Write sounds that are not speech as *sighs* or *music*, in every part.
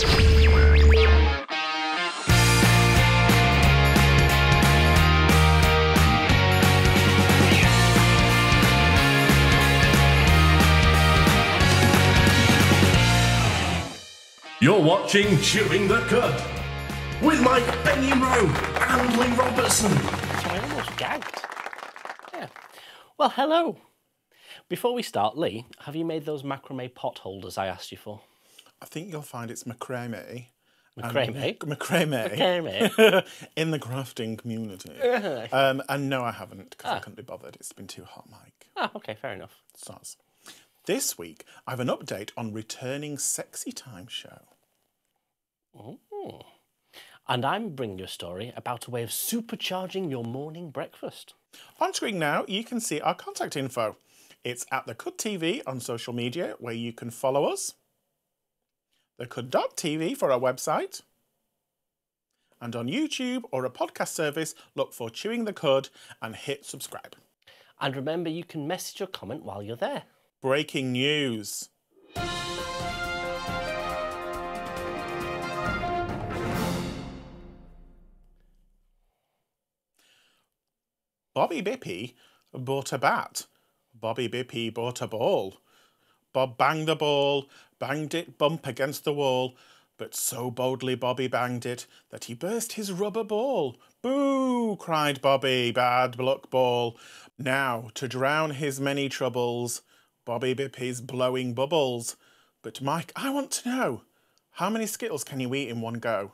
You're watching Chewing the Cud with Mike Benny-Rowe and Lee Robertson. So I almost gagged. Yeah. Well, hello. Before we start, Lee, have you made those macrame pot holders I asked you for? I think you'll find it's macrame. and- Macrame? Macrame. Macrame. *laughs* in the crafting community. Uh-huh. um, and no, I haven't because Ah. I couldn't be bothered. It's been too hot, Mike. Ah, okay, fair enough. Soz. This week, I have an update on returning Sexy Time show. And I'm bringing you a story about a way of supercharging your morning breakfast. On screen now, you can see our contact info. It's at the Cud TV on social media, where you can follow us. The Cud.tv for our website. And on YouTube or a podcast service, look for Chewing the Cud and hit subscribe. And remember, you can message or comment while you're there. Breaking news. Bobby Bippy bought a bat. Bobby Bippy bought a ball. Bob banged the ball, banged it bump against the wall, but so boldly Bobby banged it that he burst his rubber ball. Boo! cried Bobby, bad luck ball. Now, to drown his many troubles, Bobby Bippy's blowing bubbles. But Mike, I want to know, how many Skittles can you eat in one go?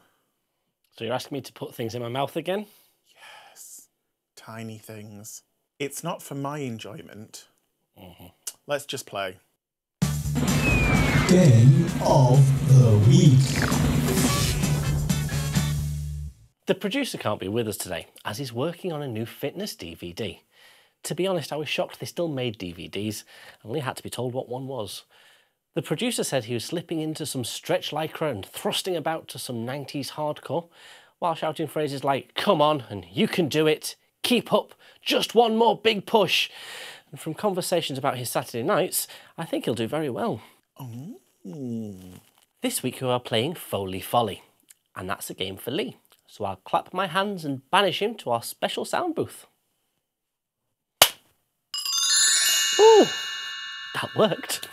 So you're asking me to put things in my mouth again? Yes, tiny things. It's not for my enjoyment. Mm-hmm. Let's just play. Of the week. The producer can't be with us today as he's working on a new fitness DVD. To be honest, I was shocked they still made DVDs and only had to be told what one was. The producer said he was slipping into some stretch lycra and thrusting about to some 90s hardcore while shouting phrases like, come on, and you can do it, keep up, just one more big push. And from conversations about his Saturday nights, I think he'll do very well. Oh. This week we are playing Foley Folly, and that's a game for Lee. So I'll clap my hands and banish him to our special sound booth. Ooh, that worked.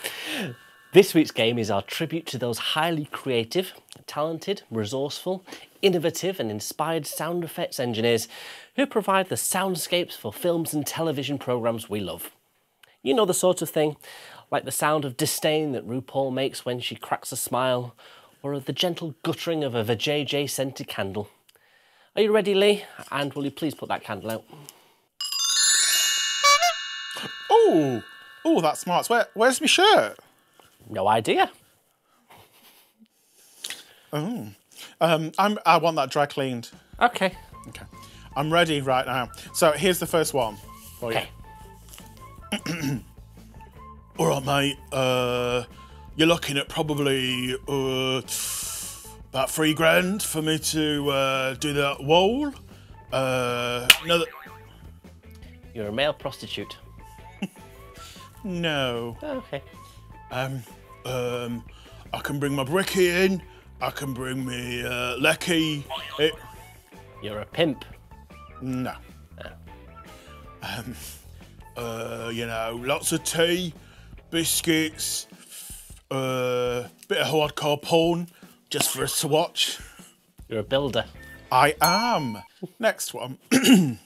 This week's game is our tribute to those highly creative, talented, resourceful, innovative, and inspired sound effects engineers who provide the soundscapes for films and television programmes we love. You know the sort of thing, like the sound of disdain that RuPaul makes when she cracks a smile, or of the gentle guttering of a vajayjay scented candle. Are you ready, Lee? And will you please put that candle out? Oh, oh, that's smart. Where, where's my shirt? No idea. Um, I'm, I want that dry cleaned. Okay. Okay, I'm ready right now. So here's the first one for you. Okay. *clears throat* All right, mate. Uh, you're looking at probably uh, about three grand for me to uh, do that wall. Uh, another. You're a male prostitute. *laughs* No. Oh, okay. Um, um, I can bring my bricky in. I can bring me uh, lecky. It, You're a pimp. no. Um, uh, you know, lots of tea, biscuits, uh, bit of hardcore porn, just for us to watch. You're a builder. I am. Next one. I'm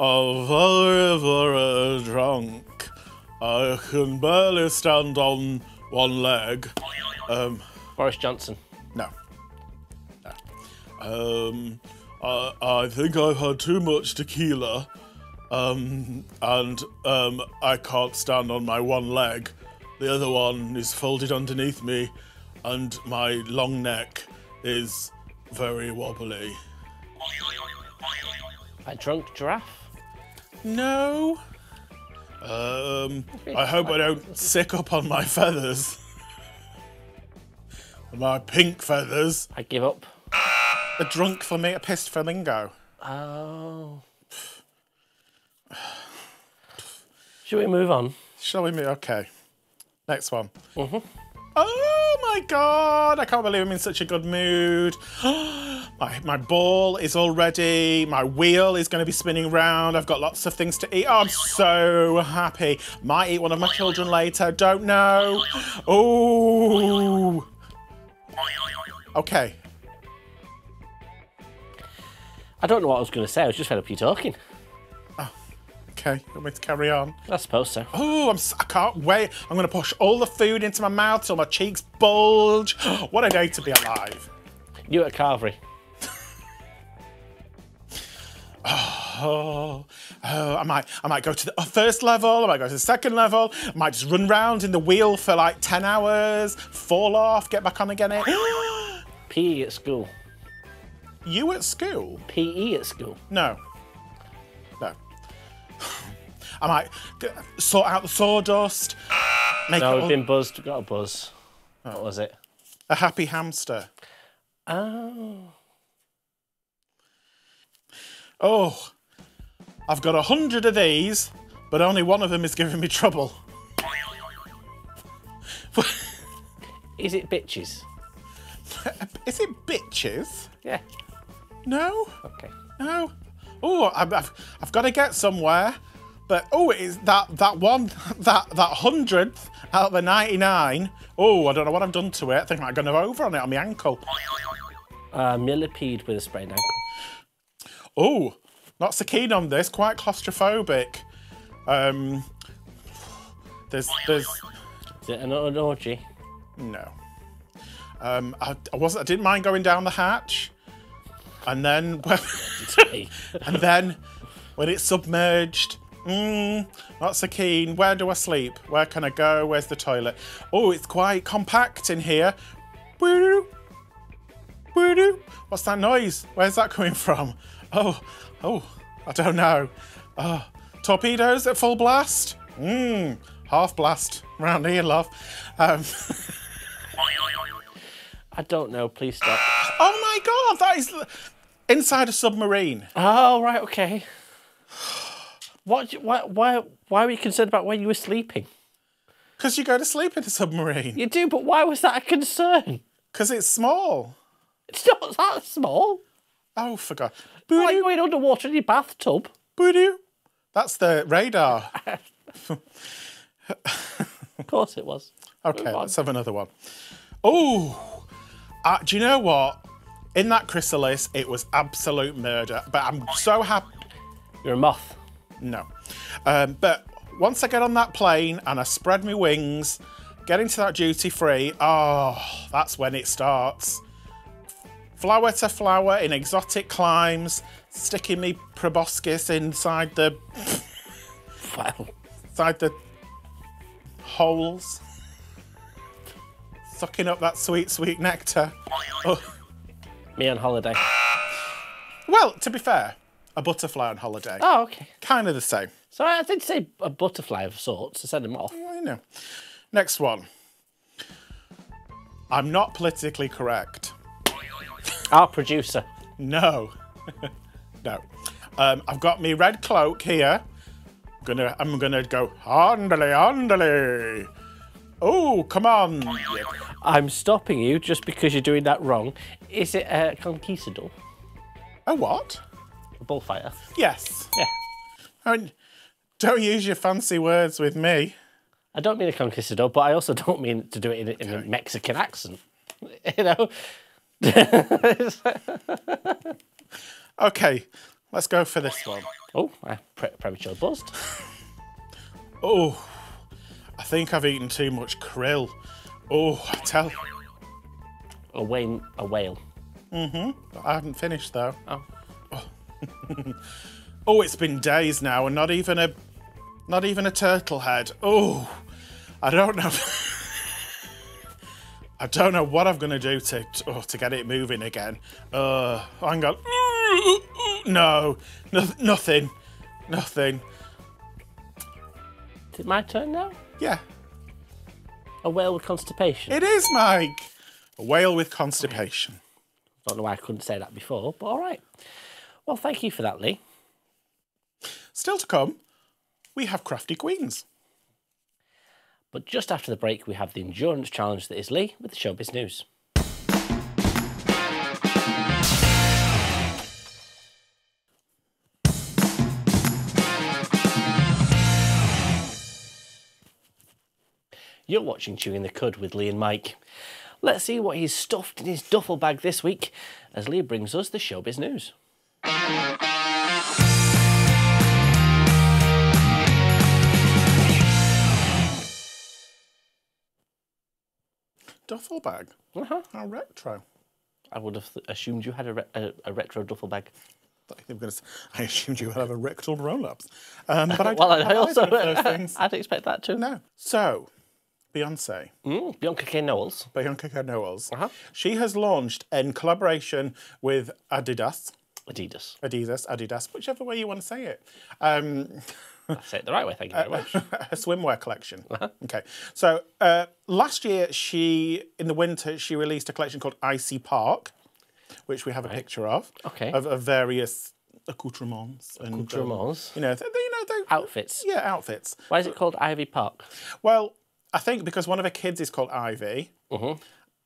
very, very drunk. I can barely stand on one leg. Um, Boris Johnson. no. No. Um, I, I think I've had too much tequila. Um, and um, I can't stand on my one leg. The other one is folded underneath me, and my long neck is very wobbly. A drunk giraffe. No. Um, I hope I don't sick up on my feathers. *laughs* my pink feathers. I give up. A drunk for me, a pissed flamingo. Oh. Should we move on? Shall we move? Okay. Next one. Mm-hmm. Oh my god, I can't believe I'm in such a good mood. *gasps* my, my ball is all ready. My wheel is going to be spinning round. I've got lots of things to eat. Oh, I'm so happy. Might eat one of my children later. Don't know. Oh. Okay. I don't know what I was going to say. I was just fed up you talking. Okay. You want me to carry on? I suppose so. Oh, I'm, s- I can't wait. I'm going to push all the food into my mouth till my cheeks bulge. *gasps* What a day to be alive. You at Carvery. *sighs* Oh, oh, I might, I might go to the uh, first level. I might go to the second level. I might just run round in the wheel for like ten hours, fall off, get back on again. *gasps* PE at school. you at school? PE E at school. No. I might g- sort out the sawdust. Make No, it we've all- been buzzed. Got a buzz. What was it? a happy hamster. Oh. Oh, I've got a hundred of these, but only one of them is giving me trouble. Is it bitches? *laughs* Is it bitches? Yeah. No. Okay. No. Oh, I've, I've, I've got to get somewhere. But oh, it is that that one *laughs* that that hundredth out of the ninety nine. Oh, I don't know what I've done to it. I think I'm going to over on it on my ankle. Uh, millipede with a sprained ankle. Oh, not so keen on this. Quite claustrophobic. Um, there's there's Is it an, an orgy? no. Um, I, I wasn't. I didn't mind going down the hatch, and then when, *laughs* and then when it's submerged, mm, not so keen. Where do I sleep? Where can I go? Where's the toilet? Oh, it's quite compact in here. What's that noise? Where's that coming from? Oh, oh, I don't know. Oh, torpedoes at full blast? Mmm, half blast round here, love. Um, *laughs* I don't know. Please stop. *gasps* oh my god, that is inside a submarine. Oh, right. Okay. *sighs* *sighs* *sighs* What? Why? Why? Why were you concerned about where you were sleeping? Because you go to sleep in a submarine. You do, but why was that a concern? Because it's small. It's not that small. Oh. Why are Boo-doo, you going underwater in your bathtub? boo-doo. That's the radar. *laughs* Of course it was. Okay, let's have another one. Oh, uh, do you know what? In that chrysalis, it was absolute murder. But I'm so happy. You're a moth. No. Um, but once I get on that plane and I spread my wings, get into that duty free, oh, that's when it starts. Flower to flower in exotic climes, sticking me proboscis inside the Well, inside the holes, sucking up that sweet, sweet nectar. Oh. me on holiday. Well, to be fair, a butterfly on holiday, Oh, okay. kind of the same. So I did say a butterfly of sorts to send them off. Well, you know. Next one. I'm not politically correct. Our producer. No. *laughs* no. Um, I've got me red cloak here. I'm gonna I'm gonna go handily handily. Oh, come on. I'm stopping you just because you're doing that wrong. Is it a conquistador? A what? A bullfighter? Yes. Yeah. I mean, don't use your fancy words with me. I don't mean a conquistador, but I also don't mean to do it in, a- in a Mexican accent. *laughs* You know? *laughs* Okay, let's go for this one. oh, I pre- premature buzzed. *laughs* Oh, I think I've eaten too much krill. Oh, I tell. A whale. A whale. Mm-hmm. I haven't finished though. Oh. *laughs* Oh, it's been days now, and not even a, not even a turtle head. Oh, I don't know. *laughs* I don't know what I'm gonna do to oh, to get it moving again. Uh, I'm going. *laughs* No, no, nothing, nothing. Is it my turn now? Yeah, A whale with constipation. it is, Mike. A whale with constipation. I Don't know why I couldn't say that before, but all right. Well, thank you for that, Lee. Still to come, we have crafty queens. But just after the break, we have the endurance challenge that is Lee with the showbiz news. You're watching Chewing the Cud with Lee and Mike. Let's see what he's stuffed in his duffel bag this week as Lee brings us the showbiz news. Duffel bag. Uh-huh. How retro. I would have assumed you had a, re- a, a retro duffel bag. I think I'm gonna *laughs* I assumed you would have a rectal roll-ups. Um, but *laughs* I Well, I, I also those *laughs* things. I'd expect that too. No. So, Beyonce, Mm, Bianca K. Knowles. Bianca K. Knowles, Uh-huh. she has launched in collaboration with Adidas, Adidas. Adidas, Adidas, whichever way you want to say it, um, I say it the right way, thank you very *laughs* much. a *laughs* swimwear collection. Okay. So uh, last year, she in the winter she released a collection called Ivy Park, which we have a picture of. Okay. Of, of various accoutrements and um, Accoutrements. you know, th- you know, they, Outfits. yeah, outfits. Why is it called Ivy Park? Well, I think because one of her kids is called Ivy, Mm-hmm.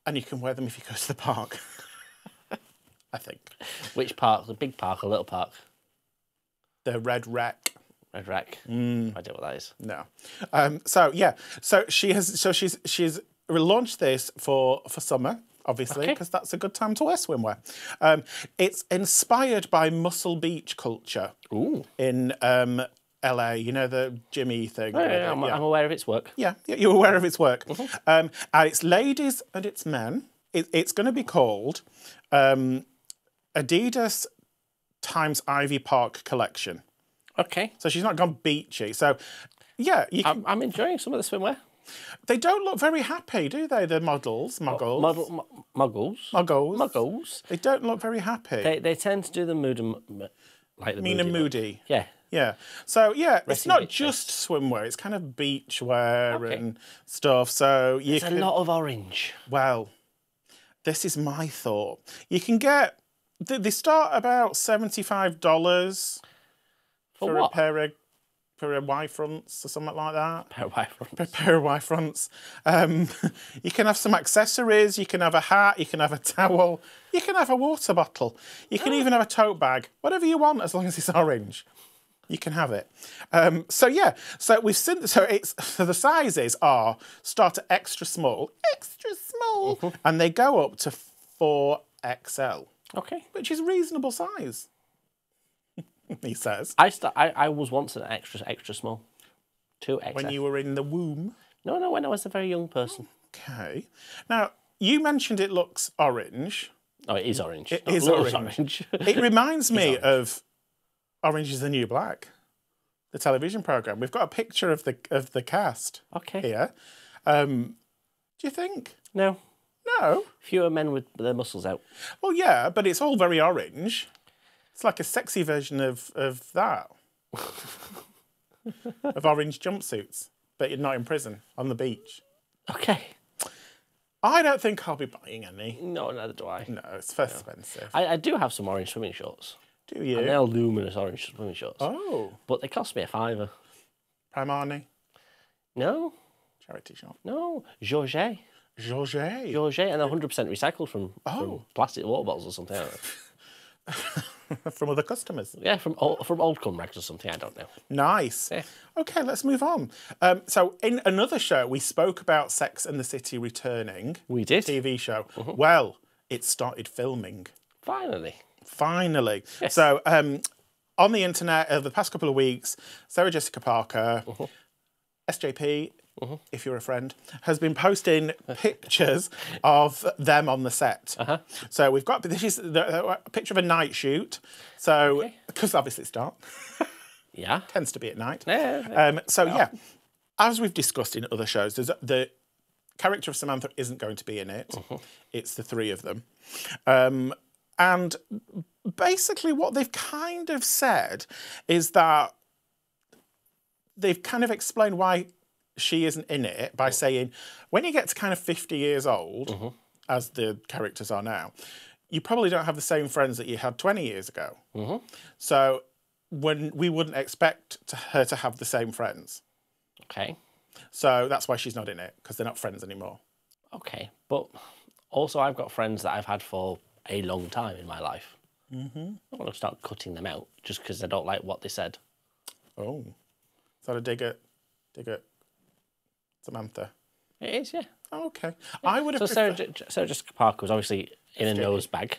and you can wear them if you go to the park. *laughs* I think Which park? The big park or little park? the red wreck. Red Rack. Mm. I don't know what that is. No. Um, so yeah, so she has, so she's she's relaunched this for for summer, obviously, Okay. because that's a good time to wear swimwear. Um, it's inspired by Muscle Beach culture Ooh. in um, LA. You know the Jimmy thing. Yeah, yeah, I'm, yeah. I'm aware of its work. Yeah, yeah, you're aware of its work. Mm-hmm. Um, and it's ladies and it's men. It, it's going to be called um, Adidas times Ivy Park collection. Okay. So she's not gone beachy. So yeah, you can, I'm, I'm enjoying some of the swimwear. they don't look very happy, do they? The models, muggles, Model, muggles. muggles, Muggles. They don't look very happy. They, they tend to do the mood and like the mean and moody look. Yeah. Yeah. So yeah, it's not just swimwear. It's kind of beachwear Okay. and stuff. So you It's a lot of orange. Well, this is my thought. You can get they they start about seventy five dollars For, for a pair of pair of Y fronts or something like that. Pair of white fronts. A pair of Y fronts. Um, *laughs* you can have some accessories. You can have a hat. You can have a towel. You can have a water bottle. You can even have a tote bag. Whatever you want, as long as it's *laughs* orange. You can have it. Um, so yeah, so we've seen. So it's *laughs* so the sizes are start at extra small, extra small, Mm-hmm. and they go up to four XL, Okay. which is reasonable size. *laughs* he says I, st- I I was once an extra extra small. Two extra. when you were in the womb. No, no, when I was a very young person. Okay. Now you mentioned it looks orange. Oh, it is orange. It Not is *laughs* looks orange. It reminds *laughs* me of Orange is the New Black, the television program. We've got a picture of the of the cast okay. here. Um, do you think? No. No. Fewer men with their muscles out. Well, yeah, but it's all very orange. It's like a sexy version of of that. *laughs* of orange jumpsuits, but you're not in prison on the beach. Okay. I don't think I'll be buying any. No, neither do I. No, it's for expensive. I, I do have some orange swimming shorts. Do you? And they're luminous orange swimming shorts. Oh, But they cost me a fiver. Primani No, charity shop. no. Georget. Georget. Georget, and 100% recycled from, Oh. from plastic water bottles or something. I don't know. *laughs* from other customers. Yeah, from old, from old cum rags or something. I don't know. Nice. Yeah. Okay, let's move on. Um, so, in another show, we spoke about Sex and the City returning We did. TV show. Well, it started filming Finally. finally. So, um, on the internet over the past couple of weeks, Sarah Jessica Parker, SJP. If you're a friend, has been posting *laughs* pictures of them on the set. So we've got this is the, a picture of a night shoot. So because obviously it's dark, *laughs* Yeah. tends to be at night. Yeah. Um, so yeah, as we've discussed in other shows, there's the character of Samantha isn't going to be in it. It's the three of them, um, and basically what they've kind of said is that they've kind of explained why she isn't in it by saying when you get to kind of 50 years old, as the characters are now, you probably don't have the same friends that you had 20 years ago. So when we wouldn't expect to, her to have the same friends. Okay. So that's why she's not in it because they're not friends anymore. Okay, but also I've got friends that I've had for a long time in my life. Mm-hmm. I don't want to start cutting them out just because I don't like what they said. Oh, is that a dig at dig at Samantha? It is, yeah. Oh, okay, I would So have. Sarah, J- Sarah Jessica Parker was obviously in a nose bag,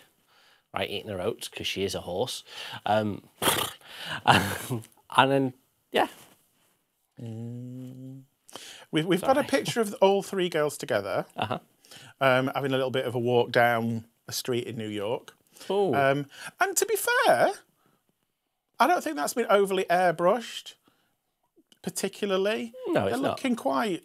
right, eating her oats because she is a horse. Um, *laughs* and then, yeah, We've, we've got a picture of all three girls together, Uh-huh. um, having a little bit of a walk down a street in New York. Um, and to be fair, I don't think that's been overly airbrushed, particularly. No, it's They're not. looking quite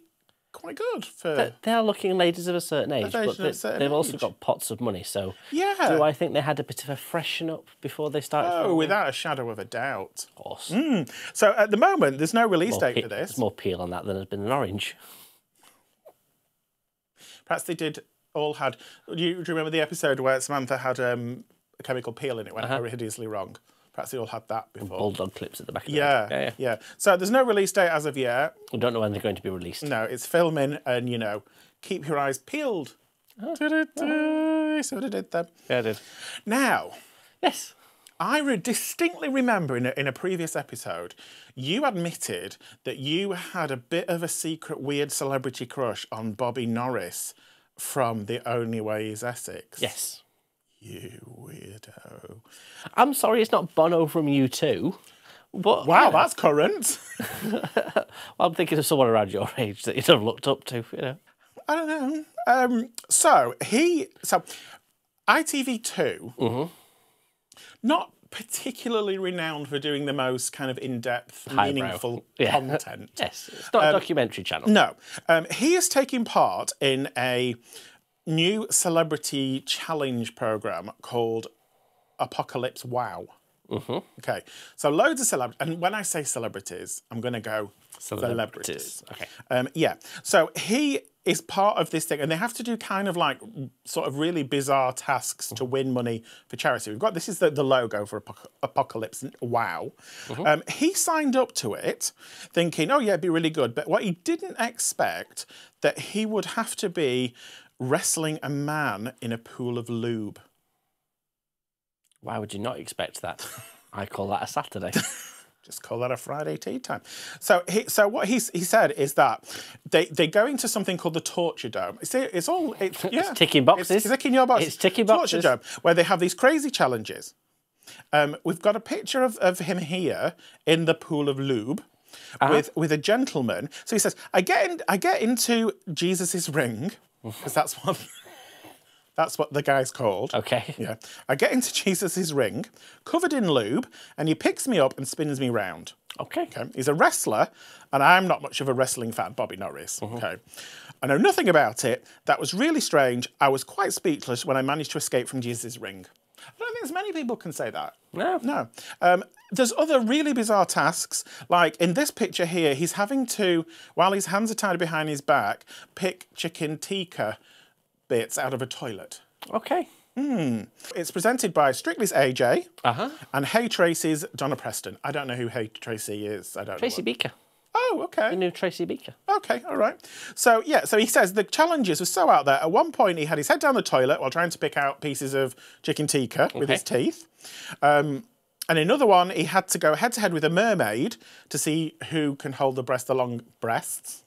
quite good for. They- they are looking ladies of a certain age, but they, certain they've also got pots of money. So, yeah. do I think they had a bit of a freshen up before they started? Oh, filming? without a shadow of a doubt. Of course. So at the moment, there's no release More date for There's more peel on that than has been an orange. Perhaps they did all had. Do you, do you remember the episode where Samantha had um, a chemical peel in it? Went Uh-huh. hideously wrong. Perhaps they all had that before. Bulldog clips at the back of Yeah, the head. yeah, yeah. So there's no release date as of yet. We don't know when they're going to be released. No, it's filming, and you know, keep your eyes peeled. Oh, Du-du-du. So they did that. Yeah, I did. Now, Yes. I re- distinctly remember in a, in a previous episode, you admitted that you had a bit of a secret weird celebrity crush on Bobby Norris from The Only Way Is Essex. Yes. You weirdo. I'm sorry, it's not Bono from U2. But Wow, that's current. *laughs* I'm thinking of someone around your age that you'd have looked up to. You know. I don't know. Um, so he, so ITV2, not particularly renowned for doing the most kind of in-depth, meaningful *laughs* Yeah. content. Yes, it's not a documentary channel. No, um, he is taking part in a new celebrity challenge program called Apocalypse Wow. Mm-hmm. Okay, so loads of celebrities, and when I say celebrities, I'm going to go celebrities. Okay. Um, yeah, so he is part of this thing, and they have to do kind of like sort of really bizarre tasks to win money for charity. We've got this is the, the logo for Apoc- Apocalypse Wow. Um, he signed up to it thinking, oh, yeah, it'd be really good. But what he didn't expect that he would have to be wrestling a man in a pool of lube. Why would you not expect that? *laughs* I call that a Saturday. *laughs* just call that a Friday tea time. So he, so what he he said is that they they go into something called the Torture Dome. See, it's all *laughs* it's yeah, ticking boxes. It's ticking your boxes. It's ticking Torture boxes. Dome, where they have these crazy challenges. Um, we've got a picture of, of him here in the pool of lube. Uh-huh. With with a gentleman, so he says, "I get in, I get into Jesus's ring, because that's what *laughs* that's what the guy's called." Okay. Yeah. I get into Jesus' ring, covered in lube, and he picks me up and spins me round. Okay. Okay. He's a wrestler, and I'm not much of a wrestling fan, Bobby Norris. Mm-hmm. Okay. I know nothing about it. That was really strange. I was quite speechless when I managed to escape from Jesus' ring. I don't think as many people can say that. No. No. Um, there's other really bizarre tasks. Like in this picture here, he's having to, while his hands are tied behind his back, pick chicken tikka bits out of a toilet. Okay. It's presented by Strictly's AJ Uh huh. and Hey Tracy's Donna Preston. I don't know who Hey Tracy is. I don't Tracy know. Tracy Beaker. Oh, The okay. new Tracy Beaker. Okay, all right. So, yeah, so he says the challenges were so out there. At one point, he had his head down the toilet while trying to pick out pieces of chicken tikka with his teeth. Um, and another one, he had to go head to head with a mermaid to see who can hold the breast along breasts.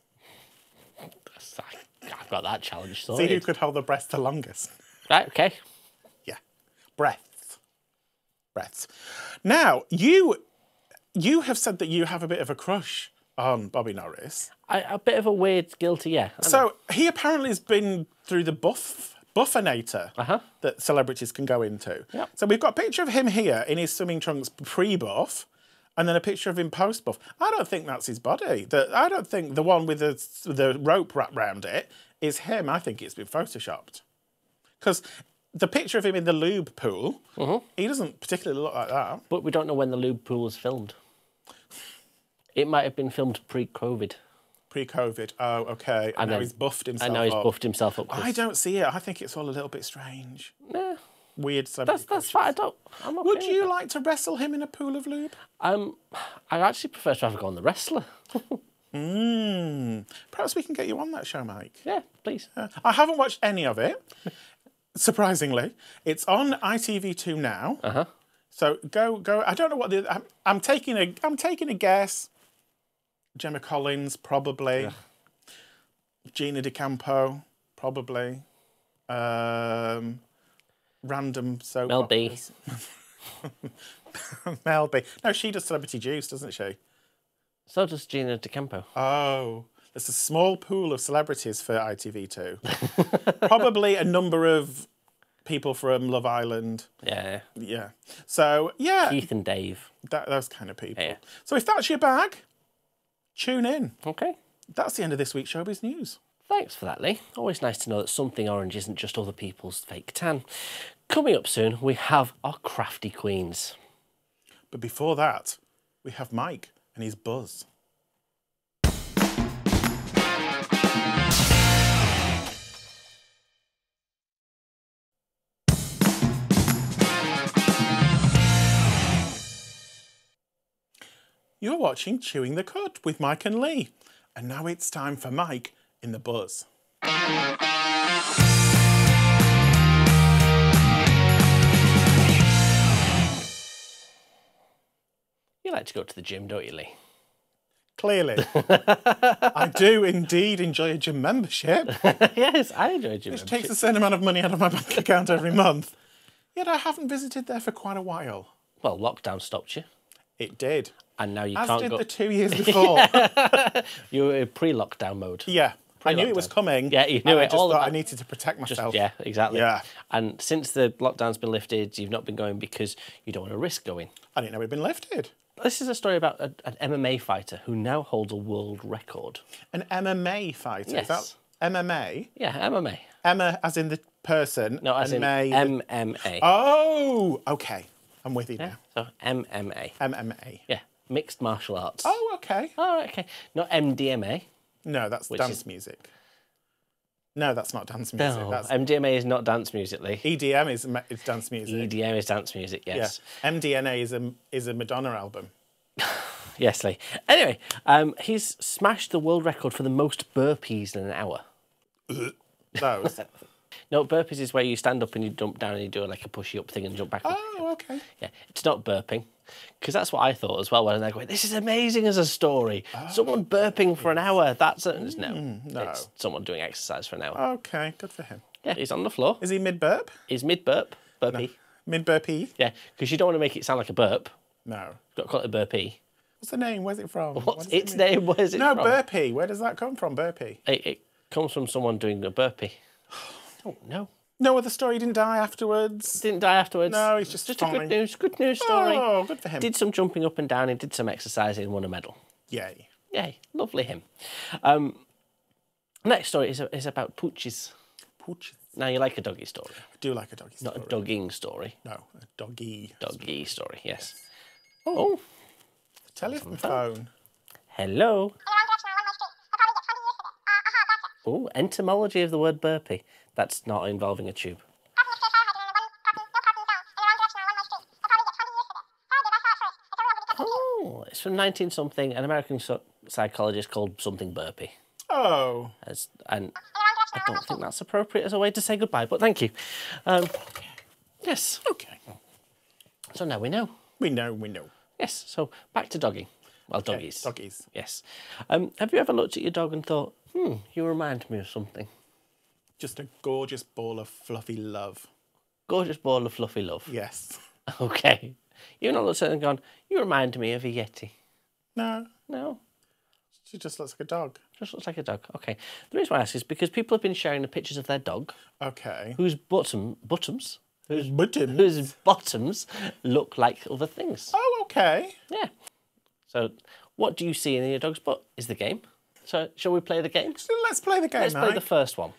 I've got that challenge See who could hold the breast the longest. Right. Okay. Yeah. Breaths. Breaths. Now, you you have said that you have a bit of a crush on Bobby Norris. I, a bit of a weird, guilty, yeah. So he apparently has been through the buff buffinator Uh-huh. that celebrities can go into. Yep. So we've got a picture of him here in his swimming trunks pre-buff, and then a picture of him post-buff. I don't think that's his body. The, I don't think the one with the the rope wrapped round it is him. I think it's been photoshopped. Because the picture of him in the lube pool, Mm-hmm. he doesn't particularly look like that. But we don't know when the lube pool was filmed. It might have been filmed pre-COVID. Pre-COVID. Oh, okay. And, now then- he's buffed himself And now he's up. buffed himself up. I don't see it. I think it's all a little bit strange. Nah, Weird that's that's fine. I don't. I'm okay Would you like to wrestle him in a pool of lube? Um, I actually prefer to have a go on the wrestler. *laughs* Mm. Perhaps we can get you on that show, Mike. Yeah, please. Uh, I haven't watched any of it. *laughs* Surprisingly, it's on ITV2 now. Uh huh. So go go. I don't know what the. I'm, I'm taking a. I'm taking a guess. Gemma Collins probably. Gino D'Acampo probably. Um, random soap. Mel B. *laughs* Mel B. No, she does Celebrity Juice, doesn't she? So does Gino D'Acampo. Oh, there's a small pool of celebrities for ITV2. *laughs* Probably a number of people from Love Island. Yeah. Yeah. So yeah, Keith and Dave. that, those kind of people. Yeah. So if that's your bag, tune in. Okay. That's the end of this week's Showbiz News. Thanks for that, Lee. Always nice to know that something orange isn't just other people's fake tan. Coming up soon, we have our crafty queens. But before that, we have Mike and his buzz. You're watching Chewing the Cud with Mike and Lee. And now it's time for Mike in the buzz. You like to go to the gym, don't you, Lee? Clearly, *laughs* I do indeed enjoy a gym membership. *laughs* yes, I enjoy gym. It takes a certain amount of money out of my bank account every month. Yet I haven't visited there for quite a while. Well, lockdown stopped you, It did. And now you As can't did go. the two years *laughs* before. You were in pre-lockdown mode. yeah. I knew it was coming. Yeah, you knew and I just all thought I needed to protect myself. Yeah, exactly. Yeah. And since the lockdown's been lifted, you've not been going because you don't want to risk going. I didn't know it'd been lifted. This is a story about a, an MMA fighter who now holds a world record. An MMA fighter. Is Yes. that MMA? Yeah, MMA. Emma as in the person. No, as in May. the- MMA. Oh, okay. I'm with you yeah, now. so MMA. MMA. Yeah, mixed martial arts. Oh, okay. Oh, okay. Not MDMA. No, that's dance is- music. No, that's not dance music. No, That's MDMA is not dance music, Lee. EDM is is dance music. EDM is dance music, Yeah. yes. MDNA is a is a Madonna album. *laughs* Yes, Lee. Anyway, um, he's smashed the world record for the most burpees in an hour. *laughs* Those. No, burpees is where you stand up and you jump down and you do like a pushy up thing and jump back up. oh, okay. Yeah, it's not burping. Because that's what I thought as well when I go, this is amazing as a story. Someone oh, burping for an hour. That's a, no, mm, no. It's someone doing exercise for an hour. Okay, good for him. Yeah, he's on the floor. Is he mid burp? He's mid burp, burpee. Mid burpee? Yeah, because you don't want to make it sound like a burp. No. You've got to call it a burpee. What's the name? Where's it from? What's it its mean? name? Where's it No, from? burpee. Where does that come from? Burpee. It, it comes from someone doing a burpee. *sighs* Oh, no. No other story. He didn't die afterwards. Didn't die afterwards. No, he's just just a good news, good news story. Oh, good for him. Did some jumping up and down and did some exercising and won a medal. Yay. Yay, lovely him. Um, next story is, is about pooches. Pooch. Now you like a doggy story, I do like a doggy story. not a dogging story. No, a doggy. Doggy story, yes. Oh, Telephone phone. hello. Oh, etymology of the word burpee. That's not involving a tube. Oh, it's from 19 something. An American so- psychologist called something burpee. Oh. As, and I don't think that's appropriate as a way to say goodbye, but thank you. Um, yes. Okay. So now we know. We know, we know. Yes. So back to dogging. Well, doggies. Doggies. Yes. Um, have you ever looked at your dog and thought, hmm, you remind me of something? Just a gorgeous ball of fluffy love. Gorgeous ball of fluffy love. Yes. *laughs* Okay. You've not looked at and gone, you remind me of a Yeti. No, No. she just looks like a dog. Just looks like a dog. Okay. The reason why I ask is because people have been sharing the pictures of their dog Okay. whose bottom bottoms whose Button. whose bottoms look like other things. Oh, okay. Yeah. So, what do you see in your dog's butt? Is the game. So, shall we play the game? Let's play the game, Let's play Mike. the first one.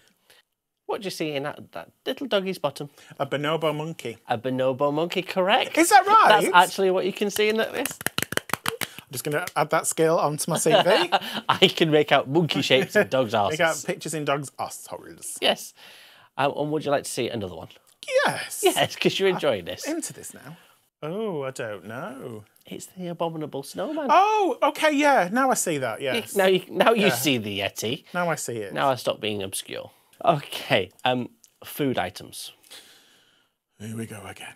What do you see in that, that little doggy's bottom? A bonobo monkey. A bonobo monkey, correct. Is that right? That's actually what you can see in that list. I'm just going to add that skill onto my CV. *laughs* I can make out monkey shapes in dogs' *laughs* Make out arses. pictures in dogs' assholes. Yes. Um, and would you like to see another one? Yes. Yes, because you're enjoying this. Into this now. Oh, I don't know. It's the abominable snowman. Oh, okay, yeah. Now I see that. Yes. *laughs* Now you now you see the Yeti. Now I see it. Now I stop being obscure. Okay. Um, food items. Here we go again.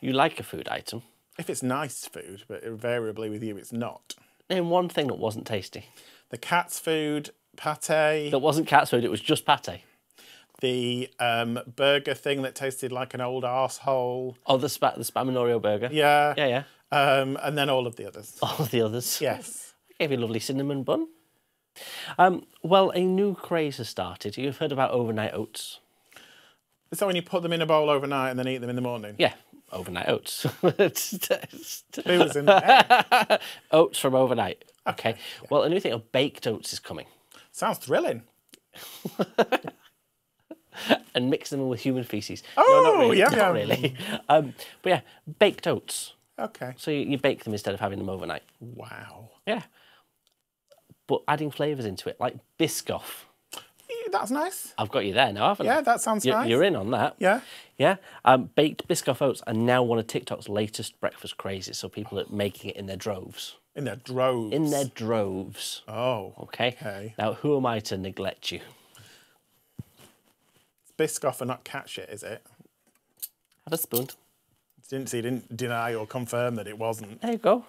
You like a food item? If it's nice food, but invariably with you, it's not. Name one thing that wasn't tasty. The cat's food, pate, That wasn't cat's food. It was just pate. The um, burger thing that tasted like an old asshole. Oh, the spa- the spam and Oreo burger. Yeah. Yeah, yeah. Um, and then all of the others. *laughs* All the others. Yes. Gave you a lovely cinnamon bun. Um, well, a new craze has started. You've heard about overnight oats. So when you put them in a bowl overnight and then eat them in the morning. Yeah, overnight oats. *laughs* Who was in there? oats from overnight. Okay. Well, a new thing of baked oats is coming, Sounds thrilling. *laughs* *laughs* and mix them with human feces. Oh, no, not really. yum, not yum. really. *laughs* Um, but yeah, baked oats. Okay. So you, you bake them instead of having them overnight. Wow. Yeah. But adding flavours into it, like Biscoff. Yeah, That's nice. I've got you there now, haven't I? Yeah, that sounds You're, nice. you're in on that. Yeah. Yeah. Um, baked Biscoff oats are now one of TikTok's latest breakfast crazes. So people are making it in their droves. In their droves. In their droves. Oh. Okay. Okay. Now, who am I to neglect you? Biscoff and not catch it, is it? Have a spoon. Didn't see, didn't deny or confirm that it wasn't. There you go.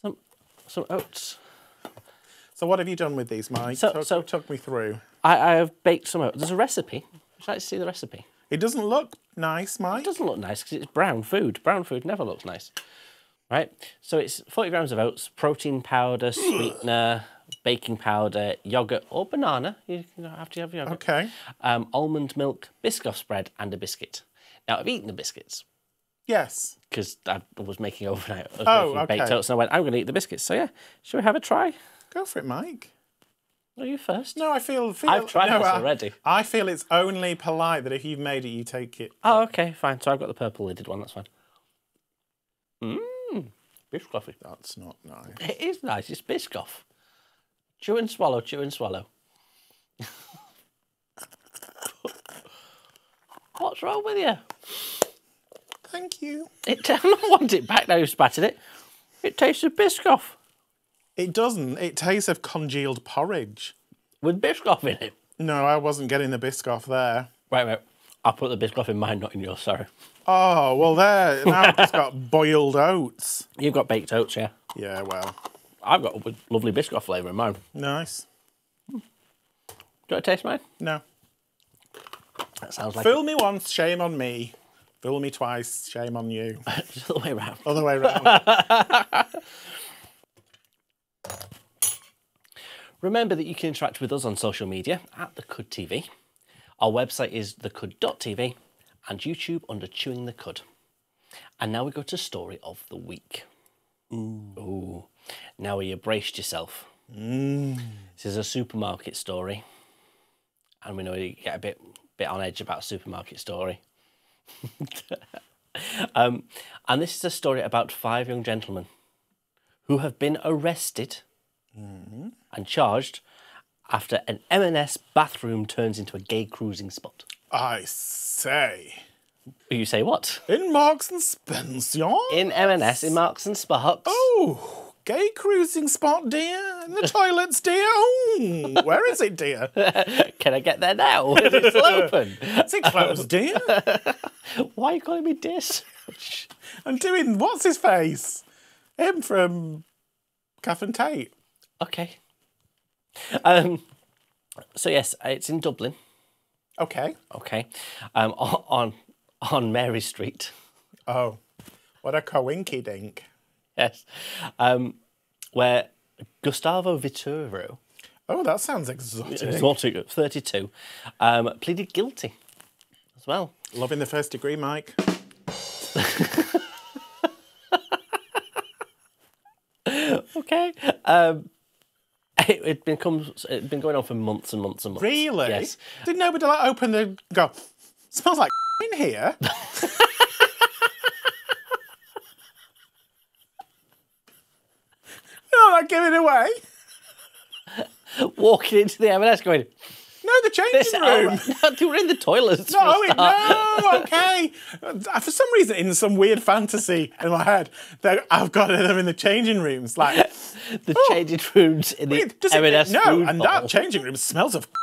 Some some oats. So what have you done with these, Mike? So- talk, so- talk me through. I, I have baked some oats. There's a recipe. Would you like to see the recipe? It doesn't look nice, Mike. It doesn't look nice because it's brown food. Brown food never looks nice. Right? So it's 40 grams of oats, protein powder, sweetener, baking powder, yogurt or banana. You don't have to have yogurt. Okay. Um, almond milk, Biscoff spread, and a biscuit. Now, I've eaten the biscuits Yes. because I was making overnight I was Oh, making baked okay. oats and I went, I'm going to eat the biscuits. So, yeah, shall we have a try? Go for it, Mike. Are you first? No, I feel. feel I've tried no, this I- already. I feel it's only polite that if you've made it, you take it. Oh, okay, fine. So I've got the purple lidded one. That's fine. Mmm, Biscoff. That's not nice. It is nice. It's Biscoff. Chew and swallow, chew and swallow. What's wrong with you? Thank you. It, *laughs* I don't want it back now you've spattered it. It tastes of Biscoff It doesn't. It tastes of congealed porridge. with Biscoff in it. No, I wasn't getting the Biscoff there. Right, right. I'll put the Biscoff in mine, not in yours, sorry. Oh, well, there. Now it's got boiled oats. You've got baked oats, yeah? Yeah, well, I've got a lovely Biscoff flavour in mine. nice. Do you want to taste mine? No. That sounds like Fool me once, shame on me. Fool me twice, shame on you. *laughs* the other way around. Other way round. *laughs* Remember that you can interact with us on social media at the Cud TV. Our website is thecud.tv and YouTube under Chewing the Cud. And now we go to story of the week. Ooh. Ooh. Now you braced yourself. This is a supermarket story. And we know you get a bit bit on edge about a supermarket story. *laughs* um, and this is a story about five young gentlemen who have been arrested and charged after an M&S bathroom turns into a gay cruising spot. I say. You say what? In Marks and Spencer. In M&S, in Marks and Sparks. Oh, gay cruising spot, dear. In the *laughs* toilets, dear. Oh, where is it, dear? *laughs* Can I get there now? *laughs* Is it still open? Is it closed, dear? Why are you calling me dis? I'm doing what's his face? Him from Catherine Tate. okay. Um, so yes, it's in Dublin. Okay. Okay, um, on on Mary Street. Oh, what a coinky dink. Yes, um, where Gustavo Vituro, Oh, that sounds exotic. exotic, thirty-two, um, pleaded guilty as well. Loving the first degree, Mike. *laughs* Okay. Um, it, it becomes it'd been going on for months and months and months. Really? Yes. Did nobody like open the go? Smells like in here. no, not giving it away. Walking into the M&S going, No, the changing This room. hour- *laughs* you were in the toilets. No, it, no, *laughs* okay. Uh, For some reason, in some weird fantasy in my head, that I've got them in the changing rooms. Like, The changing rooms in the wait, it- M&S no, and that changing room smells of *laughs*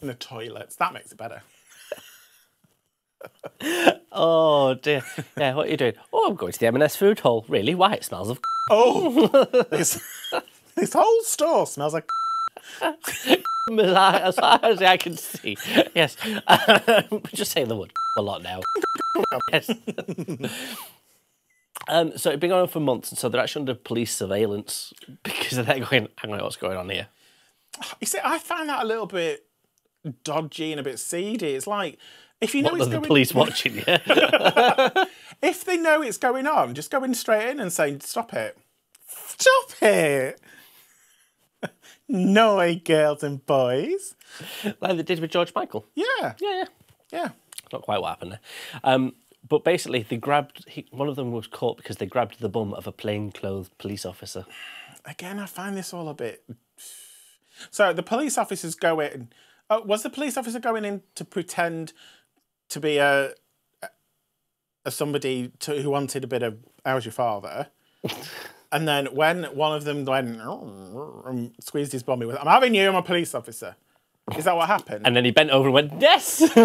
in the toilets. That makes it better. *laughs* Oh dear. Yeah, what are you doing? Oh, I'm going to the M&S food hall. Really? Why? It smells of. *laughs* Oh, this, this whole store smells like. *laughs* as far as I can see. Yes. Just saying the word a lot now. yes. um, so it'd been going on for months, and so they're actually under police surveillance because they're going, hang on, what's going on here? You see, I find that a little bit dodgy and a bit seedy. It's like if you know What, it's are the going, police *laughs* watching you? *laughs* if they know it's going on, just go in straight in and say, "Stop it, stop it." *laughs* no, way, girls and boys. like they did with George Michael. Yeah, Yeah, yeah. yeah. Not quite what happened there. Um, but basically, they grabbed, he, one of them was caught because they grabbed the bum of a plainclothes police officer. Again, I find this all a bit. *sighs* So the police officers go in. Oh, was the police officer going in to pretend to be a, a somebody to, who wanted a bit of "How's your father"? *laughs* and then when one of them went and squeezed his bum, he went, "I'm having you. I'm a police officer." Is that what happened? And then he bent over and went, yes! *laughs*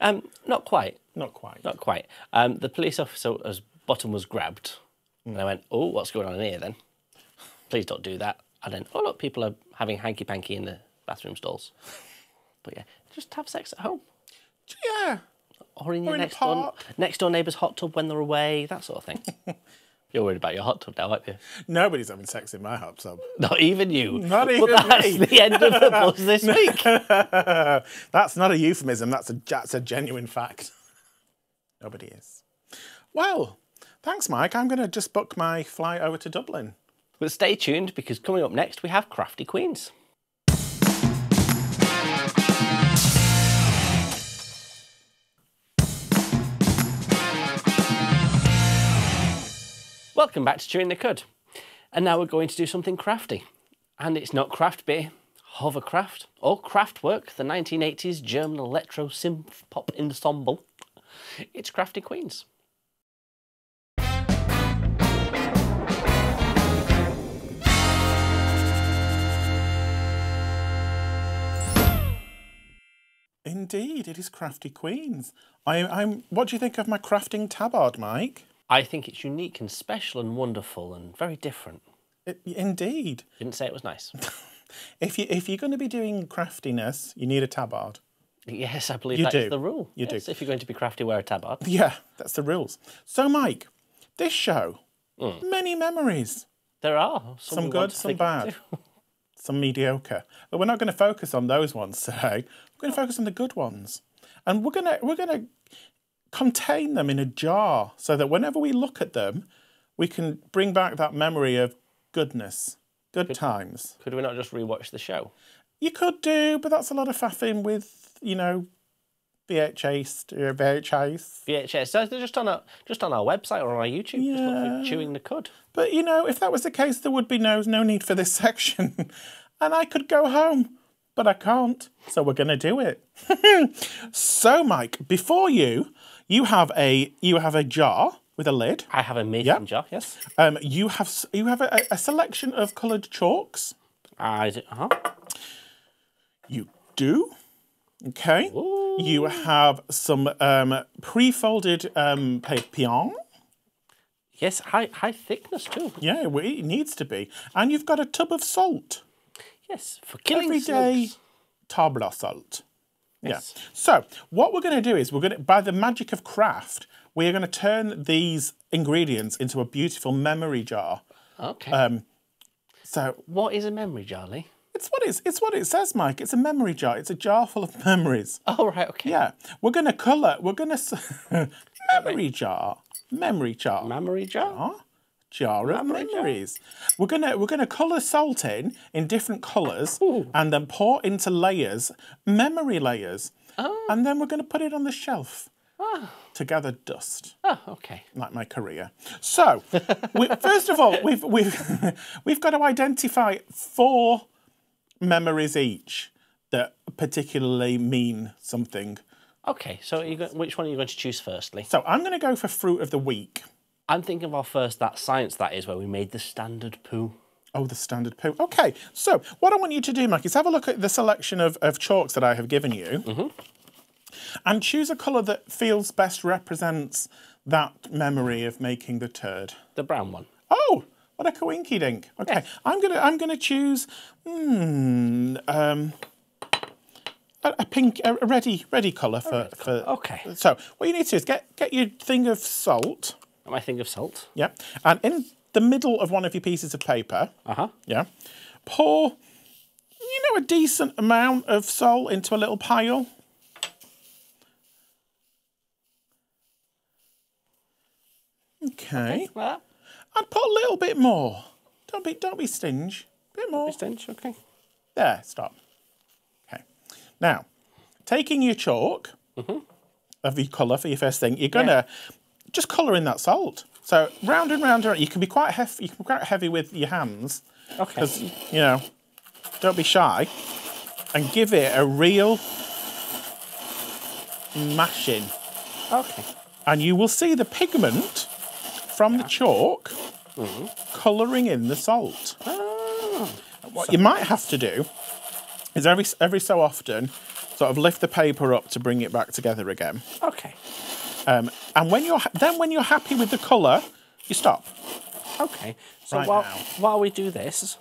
um, not quite. Not quite. Not quite. Um, the police officer's bottom was grabbed. And I went, oh, what's going on in here then? Please don't do that. And then, oh, look, people are having hanky panky in the bathroom stalls. But yeah, just have sex at home. Yeah. Or in your in next door, next door neighbour's hot tub when they're away, that sort of thing. *laughs* You're worried about your hot tub now, aren't you? Nobody's having sex in my hot tub. *laughs* Not even you. Not but even that's me. the end of the buzz this *laughs* week. That's not a euphemism. That's a that's a genuine fact. Nobody is. Well, thanks, Mike. I'm going to just book my flight over to Dublin. But stay tuned because coming up next we have Crafty Queens. Welcome back to Chewing the Cud. And now we're going to do something crafty. And it's not craft beer, hovercraft, or Kraftwerk, the 1980s German electro synth pop ensemble. It's Crafty Queens. Indeed, it is Crafty Queens. I, I'm. What do you think of my crafting tabard, Mike? I think it's unique and special and wonderful and very different. It, indeed. Didn't say it was nice. *laughs* If you if you're going to be doing craftiness, you need a tabard. Yes, I believe You that's do. the rule. You do. Yes, If you're going to be crafty, wear a tabard. *laughs* Yeah, that's the rules. So, Mike, this show, hmm. many memories. There are some, Some good, some bad. *laughs* some mediocre. But we're not going to focus on those ones today. We're going to focus on the good ones, and we're going to we're going to contain them in a jar so that whenever we look at them, we can bring back that memory of goodness, good times. Could we not just rewatch the show? You could do, but that's a lot of faffing with you know VHS or VHS. VHS. So they're just on our just on our website or on our YouTube. Just look for chewing the cud. But you know, if that was the case, there would be no no need for this *laughs* section, and I could go home, but I can't. So we're going to do it. *laughs* so, Mike, before you, you have a you have a jar with a lid. I have a mason Yeah. jar. Yes. Um, you have you have a, a selection of coloured chalks. I do. Uh-huh. You do. Okay. You have some um, pre-folded um, papillon. Yes. High high thickness too. Yeah, well, it needs to be. And you've got a tub of salt. Yes. For killing Everyday slugs. table salt. Yes. Yeah. So what we're going to do is we're going to, by the magic of craft, we are going to turn these ingredients into a beautiful memory jar. Okay. Um, So what is a memory jar, Leigh? It's what it's it's what it says, Mike. It's a memory jar. It's a jar full of *laughs* memories. Oh right. Okay. Yeah. We're going to colour. We're going *laughs* to memory jar. Memory jar. Memory jar. jar of Memory jar. memories. We're gonna we're gonna colour salt in in different colours and then pour into layers, memory layers, Oh. and then we're gonna put it on the shelf Oh. to gather dust. Oh, okay. like my career. So, we, first of all, we've we've *laughs* we've got to identify four memories each that particularly mean something. Okay, so you go, which one are you going to choose firstly? So, I'm going to go for fruit of the week. I'm thinking of our first that science that is where we made the standard poo. Oh, the standard poo. Okay, so what I want you to do, Mike, is have a look at the selection of, of chalks that I have given you, mm-hmm. and choose a colour that feels best represents that memory of making the turd. The brown one. Oh, what a coinky dink. Okay, I'm gonna I'm gonna choose hmm, um, a, a pink, a a ready ready colour for, for. Okay. So what you need to do is get get your thing of salt. My thing of salt. Yeah, and in the middle of one of your pieces of paper. Uh huh. Yeah, pour. You know, a decent amount of salt into a little pile. Okay. Well, I'd put a little bit more. Don't be don't be stingy. Bit more. stench. Okay. There, stop. Okay. Now, taking your chalk mm-hmm. of your colour for your first thing, you're gonna just colour in that salt. So round and round and round. You can be quite heavy. You can be quite heavy with your hands Okay. because you know. Don't be shy, and give it a real mashing, Okay. and you will see the pigment from the chalk colouring in the salt. What you might have to do is every every so often sort of lift the paper up to bring it back together again. Okay. Um, and when you're then when you're happy with the colour, you stop. Okay. So Right while now. while we do this,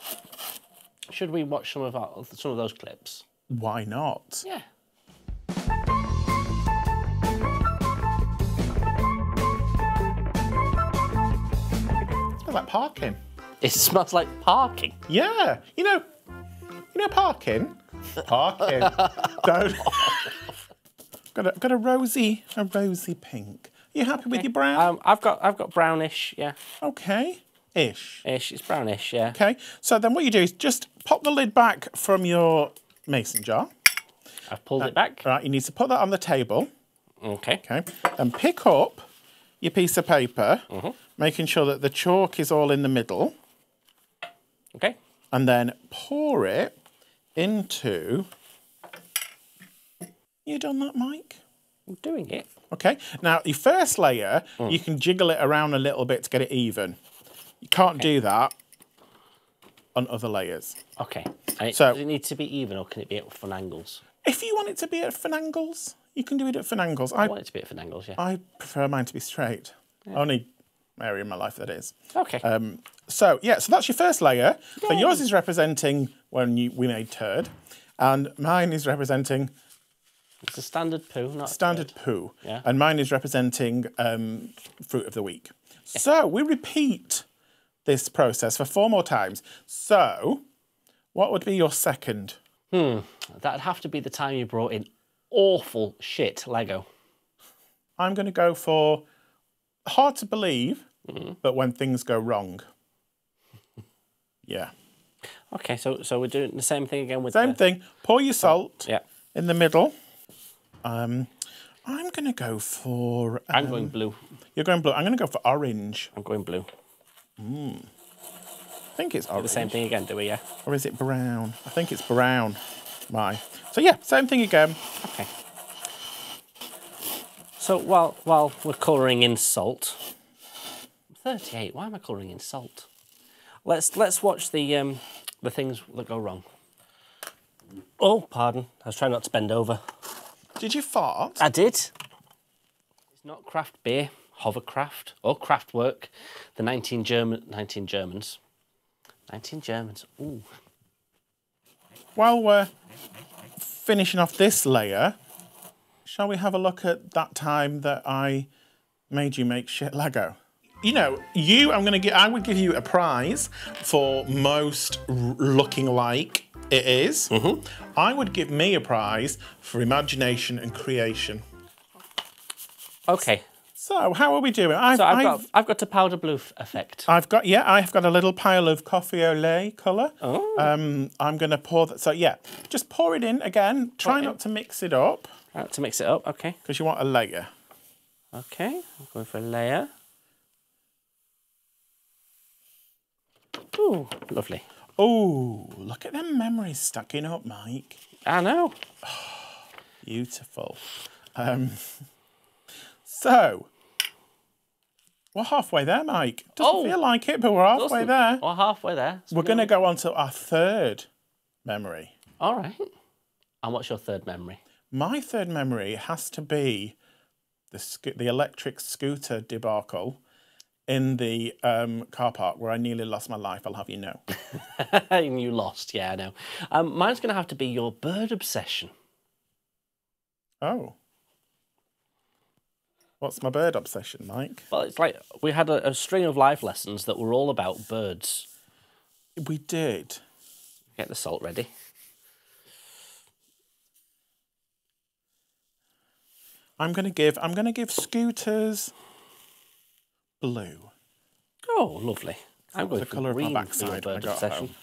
should we watch some of our, some of those clips? Why not? Yeah. It's like parking. It smells like parking. Yeah, you know, you know parking. Parking. *laughs* Don't. got a got a rosy a rosy pink. You happy with your brown? Um, I've got I've got brownish. Yeah. okay. Ish. Ish. It's brownish. Yeah. Okay. So then what you do is just pop the lid back from your mason jar. I've pulled it back. Right. You need to put that on the table. Okay. Okay. And pick up your piece of paper, mm-hmm. making sure that the chalk is all in the middle, Okay. and then pour it into. You done that, Mike? I'm doing it. Okay. Now, your first layer, mm. you can jiggle it around a little bit to get it even. You can't do that on other layers. Okay. It, So- does it need to be even or can it be at fun angles? If you want it to be at finangles, you can do it at finangles. I, I want it to be at fun angles. Yeah. I prefer mine to be straight. Only area in my life that is. Okay. Um, so yeah, so that's your first layer. So yours is representing when you, we made turd, and mine is representing it's a standard poo, not standard poo, Yeah. and mine is representing um, fruit of the week. So we repeat this process for four more times. So, what would be your second? Hmm, That'd have to be the time you brought in awful shit Lego. I'm going to go for hard to believe, Mm-hmm. but when things go wrong. Yeah. Okay, so so we're doing the same thing again with Same the, thing. Pour your salt Yeah. in the middle. Um, I'm going to go for. I'm um, going blue. You're going blue. I'm going to go for orange. I'm going blue. I think it's The same thing again, do we? Yeah. Or is it brown? I think it's brown. My. So yeah, same thing again. Okay. So while while we're colouring in salt, thirty-eight. Why am I colouring in salt? Let's let's watch the um the things that go wrong. Oh, pardon. I was trying not to bend over. Did you fart? I did. It's not craft beer, hovercraft or Kraftwerk. The nineteen German nineteen Germans. Nineteen Germans. Ooh. While we're finishing off this layer, shall we have a look at that time that I made you make shit Lego? You know, you, I'm going to get, I would give you a prize for most looking like it is. Mm-hmm. I would give me a prize for imagination and creation. Okay. So, how are we doing? I've, So I've, I've, got I've got a powder blue effect. I've got, yeah, I've got a little pile of coffee au lait colour. Oh. Um, I'm going to pour that. So, yeah, just pour it in again. Try in. not to mix it up Uh, to mix it up. Okay. because you want a layer. Okay, I'm going for a layer. Ooh, lovely. Oh, look at them memories stacking up, Mike. I know. *sighs* Beautiful. Um, *laughs* so, we're halfway there, Mike. Doesn't Oh. feel like it, but we're halfway there. We're halfway there. We're going to go on to our third memory. All right. And what's your third memory? My third memory has to be the sco- the electric scooter debacle in the um, car park where I nearly lost my life. I'll have you know. *laughs* and you lost, yeah, I know. Um, mine's going to have to be your bird obsession. Oh, what's my bird obsession, Mike? Well, it's like we had a, a string of life lessons that were all about birds. We did. Get the salt ready. I'm gonna give. I'm gonna give scooters blue. Oh, lovely. I'm going the colour of my backside bird obsession.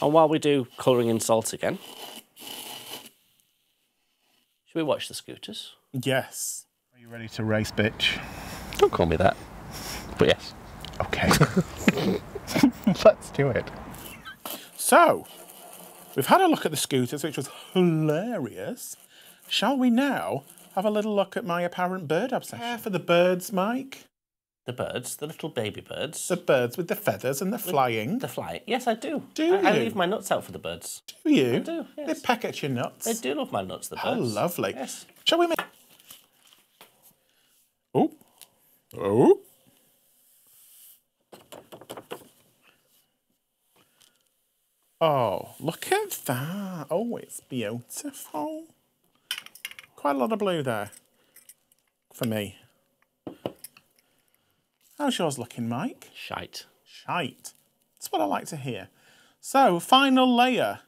And while we do colouring in salt again, should we watch the scooters? Yes. Are you ready to race, bitch? Don't call me that. But yes. Okay. *laughs* Let's do it. So, we've had a look at the scooters, which was hilarious. Shall we now have a little look at my apparent bird obsession? Care for the birds, Mike? The birds, the little baby birds. The birds with the feathers and the flying. The fly. Yes, I do. Do I, I leave my nuts out for the birds. do you? I do, They yes. peck at your nuts. They do love my nuts, the How birds. lovely. Yes. Shall we make? Oh, oh. Oh, look at that. Oh, it's beautiful. Quite a lot of blue there for me. How's yours looking, Mike? Shite. Shite. That's what I like to hear. So, final layer.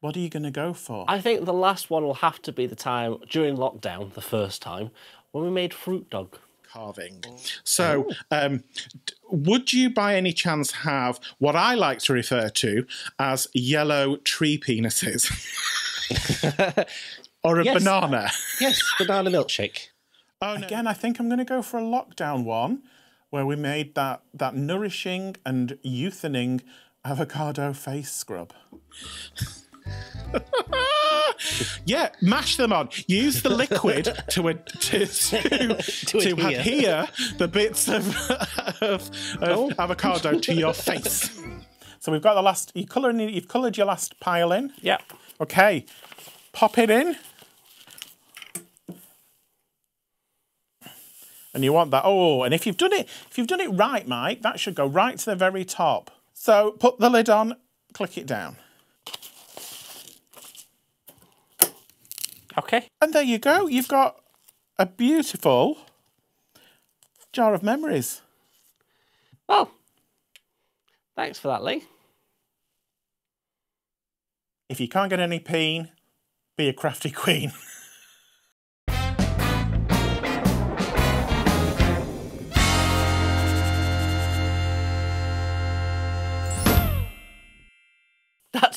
What are you going to go for? I think the last one will have to be the time during lockdown, the first time, when we made fruit dog. Carving. So, um, would you by any chance have what I like to refer to as yellow tree penises? *laughs* or a Yes. banana? Yes, banana milkshake. Oh, Again, I think I'm going to go for a lockdown one where we made that, that nourishing and youthening avocado face scrub. *laughs* yeah, mash them on. Use the liquid to ad- to to, *laughs* to, adhere. adhere the bits of, of, of oh. avocado *laughs* to your face. So we've got the last. You colouring. You've coloured your last pile in. Yeah. Okay, pop it in. And you want that. Oh, and if you've done it, if you've done it right, Mike, that should go right to the very top. So put the lid on, click it down. Okay. And there you go. You've got a beautiful jar of memories. Well, thanks for that, Leigh. If you can't get any peen, be a crafty *laughs* queen.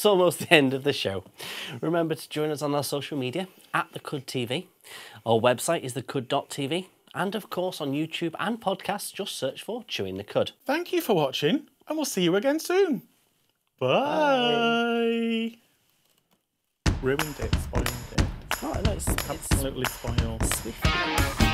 That's almost *laughs* the end of the show. Remember to join us on our social media at the Cud TV. Our website is thecud.tv. And of course, on YouTube and podcasts, just search for Chewing the Cud. Thank you for watching, and we'll see you again soon. Bye. Ruined it, spoiled it. Oh, no, it's, it's Absolutely spoiled. swift.